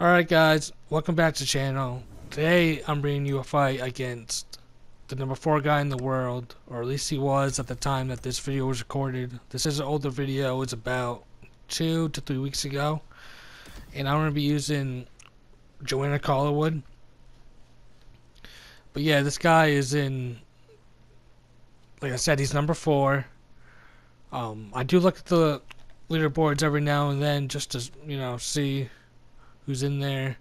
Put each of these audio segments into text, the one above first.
Alright guys, welcome back to the channel. Today I'm bringing you a fight against the number 4 guy in the world, or at least he was at the time that this video was recorded. This is an older video, it's about 2 to 3 weeks ago. And I'm going to be using Joanna Calderwood. But yeah, this guy is in, like I said, he's number 4. Um, I do look at the leaderboards every now and then just to, you know, see who's in there,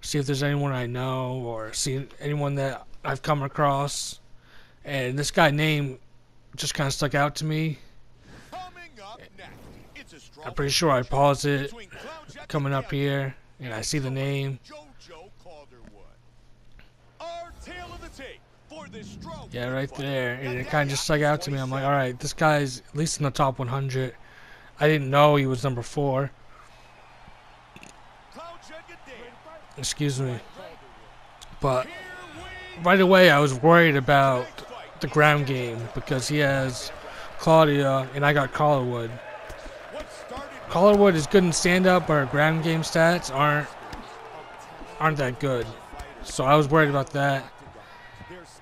see if there's anyone I know or see anyone that I've come across. And this guy name just kind of stuck out to me. I'm pretty sure I pause it coming up here and I see the name. Yeah, right there. And it kind of just stuck out to me. I'm like, alright, this guy's at least in the top 100. I didn't know he was number 4. Excuse me. But right away I was worried about the ground game because he has Claudia and I got Calderwood. Calderwood is good in stand-up, but her ground game stats aren't aren't that good. So I was worried about that.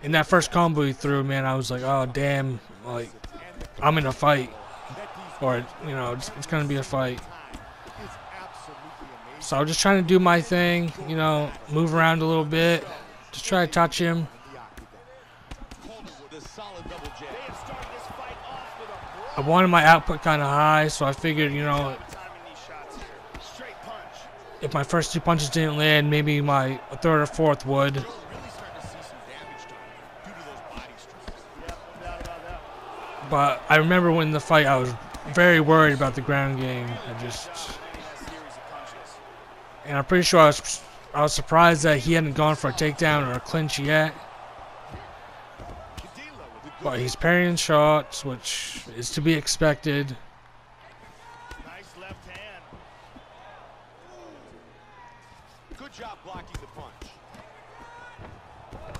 In that first combo he threw, man, I was like, oh damn, like I'm in a fight, or you know, it's, it's gonna be a fight. So I was just trying to do my thing, you know, move around a little bit, just try to touch him. I wanted my output kind of high, so I figured, you know, if my first two punches didn't land, maybe my third or fourth would. But I remember when the fight, I was very worried about the ground game. I just and I'm pretty sure I was, I was surprised that he hadn't gone for a takedown or a clinch yet. But he's parrying shots, which is to be expected. Nice left hand. Good job blocking the punch.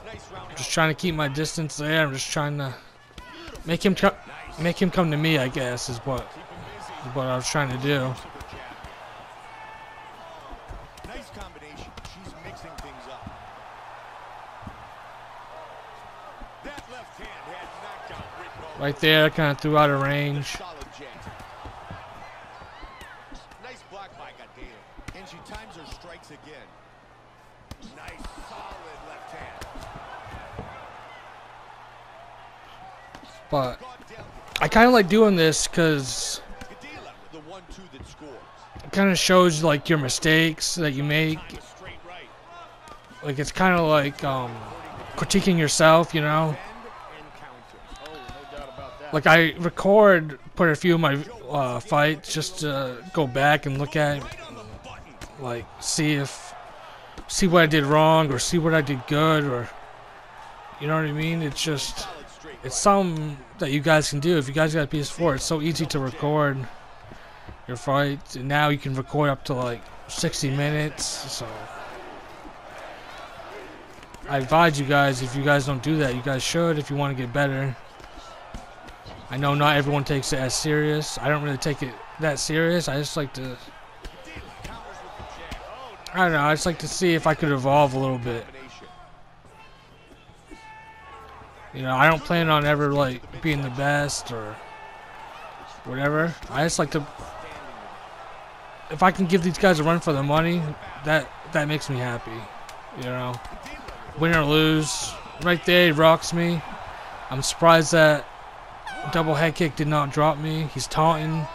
Nice. Just trying to keep my distance there. I'm just trying to make him come, make him come to me. I guess is what is what I was trying to do. Right there, kind of threw out of range. Nice block by Gadelha. And she times her strikes again. Nice solid left hand. But I kind of like doing this because it kind of shows like your mistakes that you make. Like it's kind of like um, critiquing yourself, you know. Like I record, put a few of my uh, fights just to go back and look at, like see if, see what I did wrong or see what I did good or, you know what I mean? It's just, it's something that you guys can do. If you guys got a PS4, it's so easy to record your fights, and now you can record up to like 60 minutes. So I advise you guys, if you guys don't do that, you guys should if you want to get better. I know not everyone takes it as serious. I don't really take it that serious. I just like to... I don't know. I just like to see if I could evolve a little bit. You know, I don't plan on ever, like, being the best or whatever. I just like to... If I can give these guys a run for the money, that that makes me happy. You know? Win or lose. Right there, he rocks me. I'm surprised that double head kick did not drop me. He's taunting.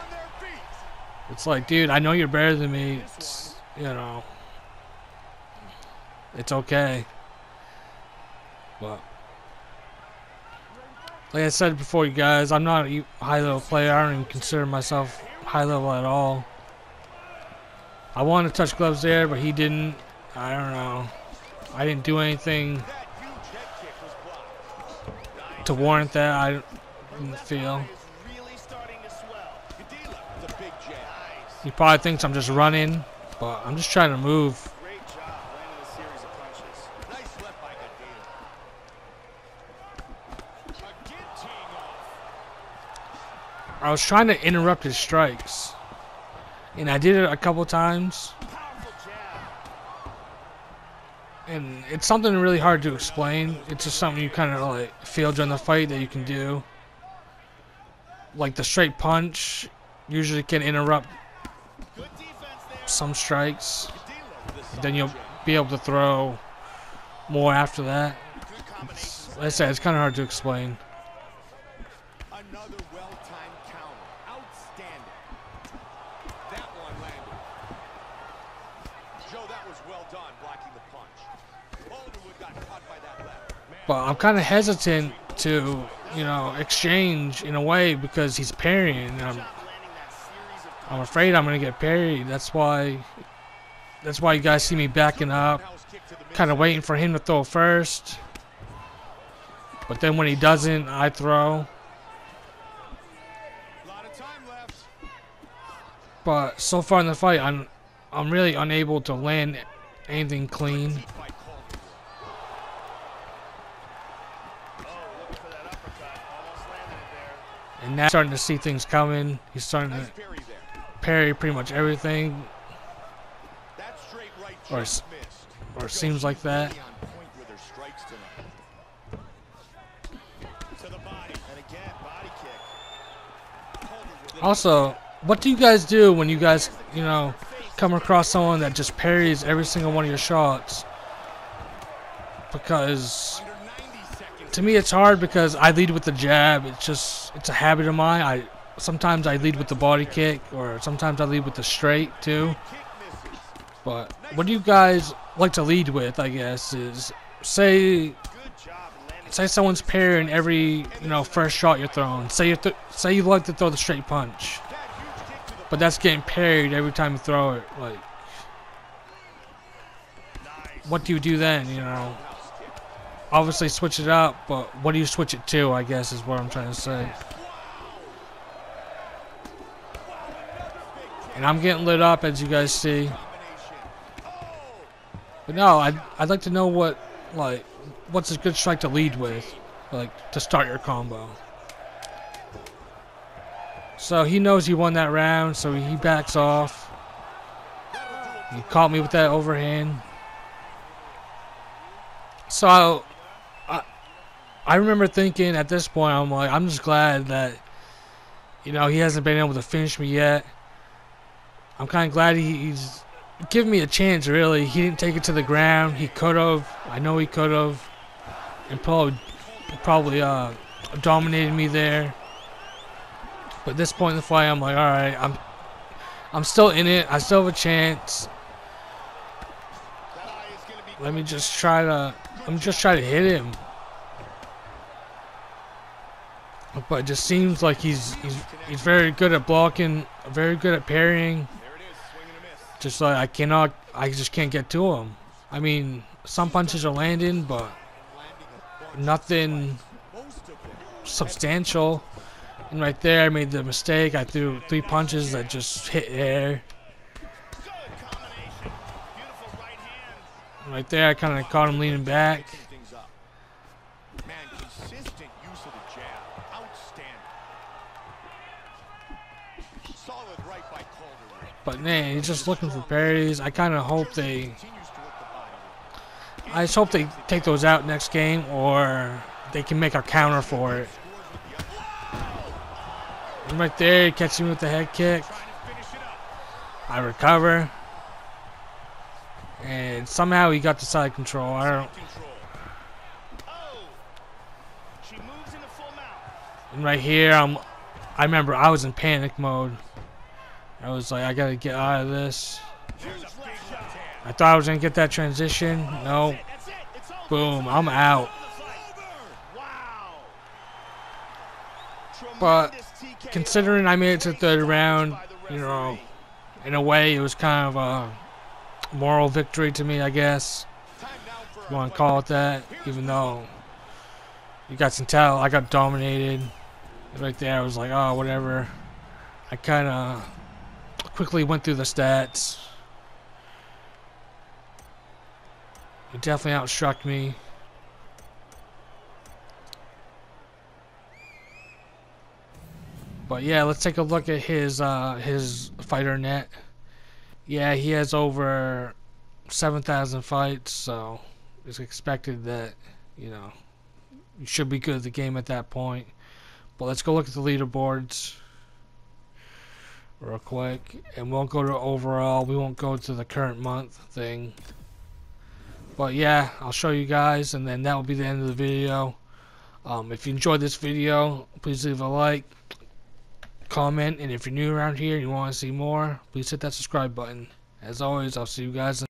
It's like, dude, I know you're better than me. It's, you know, it's okay. But, like I said before, you guys, I'm not a high level player. I don't even consider myself high level at all. I wanted to touch gloves there, but he didn't. I don't know. I didn't do anything to warrant that. I in the field. He probably thinks I'm just running, but I'm just trying to move. I was trying to interrupt his strikes. And I did it a couple times. and it's something really hard to explain. It's just something you kind of like feel during the fight that you can do. Like the straight punch usually can interrupt some strikes. Then you'll be able to throw more after that. It's, like I said, it's kind of hard to explain. Well-timed counter. Outstanding. That one landed. Joe, that was well done blocking the punch. Calderwood got caught by that left. Man, But I'm kind of hesitant to, you know, exchange in a way because he's parrying. I'm, I'm afraid I'm gonna get parried. That's why. That's why you guys see me backing up, kind of waiting for him to throw first. But then when he doesn't, I throw. But so far in the fight, I'm I'm really unable to land anything clean. By Calderwood. And now starting to see things coming. He's starting Nice to parry parry pretty much everything, right Or or seems like that. Also, what do you guys do when you guys, you know, come across someone that just parries every single one of your shots? Because Under 90 seconds. To me it's hard because I lead with the jab. It's just it's a habit of mine. I sometimes I lead with the body kick or sometimes I lead with the straight too. But what do you guys like to lead with, I guess, is say say someone's parrying every, you know, first shot you're throwing. Say you th- say you like to throw the straight punch. But that's getting parried every time you throw it. Like, what do you do then? You know. Obviously switch it up, but what do you switch it to? I guess is what I'm trying to say. And I'm getting lit up as you guys see. But no, I'd I'd like to know what like what's a good strike to lead with, like to start your combo. So he knows he won that round, so he backs off. He caught me with that overhand. So I remember thinking at this point, I'm like, I'm just glad that, you know, he hasn't been able to finish me yet. I'm kind of glad he, he's giving me a chance, really. He didn't take it to the ground. He could have. I know he could have. And probably, probably uh, dominated me there. But at this point in the fight, I'm like, all right, I'm, I'm still in it. I still have a chance. Let me just try to. Let me just try to hit him. But it just seems like he's he's he's very good at blocking, very good at parrying. Just like I cannot, I just can't get to him. I mean, some punches are landing, but nothing substantial. And right there, I made the mistake. I threw three punches that just hit air. Right. There, I kind of caught him leaning back. Man, consistent use of the jab. But man, he's just looking for parries. I kind of hope they. I just hope they take those out next game, or they can make a counter for it. Right there, me with the head kick. I recover. And somehow he got the side control. I don't. Control. Oh! She moves into full mount. And right here, I'm. I remember I was in panic mode. I was like, I gotta get out of this. I thought I was gonna get that transition. No. Boom. I'm out. But Considering I made it to the third round, you know, in a way, it was kind of a moral victory to me, I guess. If you want to call it that. Even though you guys can tell I got dominated. Right there, I was like, oh, whatever. I kind of quickly went through the stats. He definitely outstruck me. But yeah, let's take a look at his uh, his fighter net. Yeah, he has over seven thousand fights, so it's expected that you know you should be good at the game at that point. But let's go look at the leaderboards real quick, and we'll go to overall. We won't go to the current month thing. But yeah, I'll show you guys, and then that will be the end of the video. Um, if you enjoyed this video, please leave a like, comment, and if you're new around here and you want to see more, please hit that subscribe button. As always, I'll see you guys in